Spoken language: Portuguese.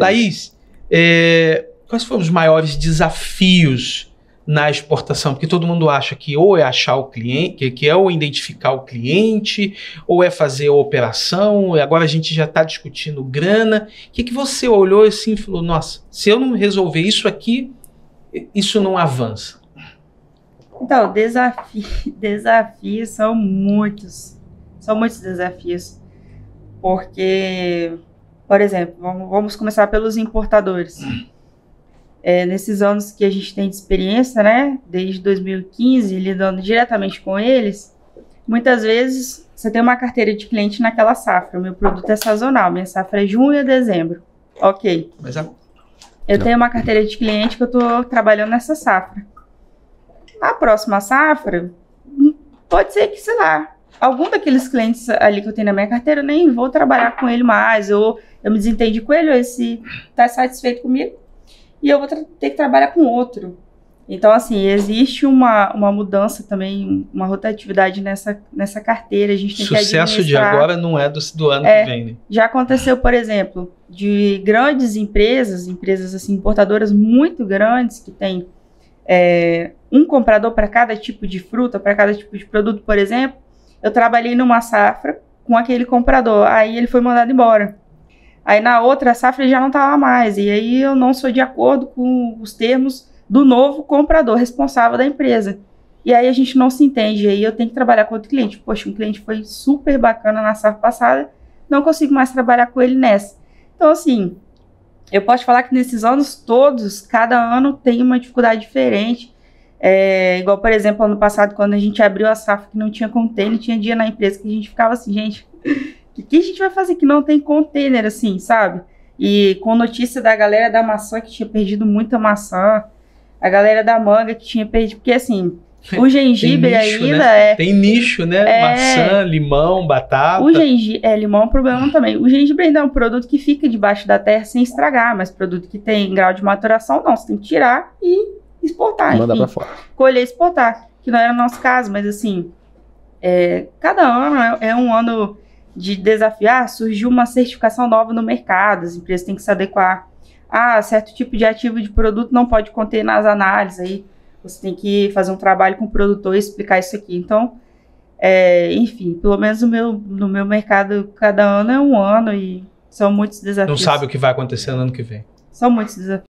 Laís, é, quais foram os maiores desafios na exportação? Porque todo mundo acha que ou é achar o cliente, que é ou identificar o cliente, ou é fazer a operação, e agora a gente já está discutindo grana. O que, que você olhou assim e falou, nossa, se eu não resolver isso aqui, isso não avança? Então, desafi desafios são muitos. São muitos desafios. Porque, por exemplo, vamos, começar pelos importadores. É, nesses anos que a gente tem de experiência, né, desde 2015, lidando diretamente com eles, muitas vezes você tem uma carteira de cliente naquela safra. O meu produto é sazonal, minha safra é junho e dezembro. Ok. Mas a... Eu tenho uma carteira de cliente que eu estou trabalhando nessa safra. A próxima safra, pode ser que, sei lá, algum daqueles clientes ali que eu tenho na minha carteira, eu nem vou trabalhar com ele mais, ou eu me desentendi com ele, ou esse está satisfeito comigo, e eu vou ter que trabalhar com outro. Então, assim, existe uma, uma mudança também, uma rotatividade nessa, nessa carteira. A gente tem Sucesso que de agora não é do, do ano é, que vem, né? Já aconteceu, por exemplo, de grandes empresas, empresas assim, importadoras muito grandes, que têm é, um comprador para cada tipo de fruta, para cada tipo de produto, por exemplo. Eu trabalhei numa safra com aquele comprador, aí ele foi mandado embora. Aí na outra safra ele já não estava mais, e aí eu não sou de acordo com os termos do novo comprador responsável da empresa. E aí a gente não se entende, aí eu tenho que trabalhar com outro cliente. Poxa, um cliente foi super bacana na safra passada, não consigo mais trabalhar com ele nessa. Então, assim, eu posso falar que nesses anos todos, cada ano tem uma dificuldade diferente. É, igual, por exemplo, ano passado, quando a gente abriu a safra que não tinha container, tinha dia na empresa que a gente ficava assim, gente, o que a gente vai fazer que não tem container, assim, sabe? E com notícia da galera da maçã que tinha perdido muita maçã, a galera da manga que tinha perdido, porque assim, o gengibre nicho, ainda né? é. Tem nicho, né? É, Maçã, limão, batata. O gengibre. É, limão é um problema também. O gengibre ainda é um produto que fica debaixo da terra sem estragar, mas produto que tem grau de maturação, não. Você tem que tirar e exportar. Mandar para fora. Colher e exportar. Que não era o nosso caso, mas assim. É, cada ano é, é um ano de desafiar. Surgiu uma certificação nova no mercado, as empresas têm que se adequar. Ah, certo tipo de ativo de produto não pode conter nas análises aí você tem que fazer um trabalho com o produtor e explicar isso aqui. Então, é, enfim, pelo menos no meu, no meu mercado, cada ano é um ano e são muitos desafios. Não sabe o que vai acontecer no ano que vem. São muitos desafios.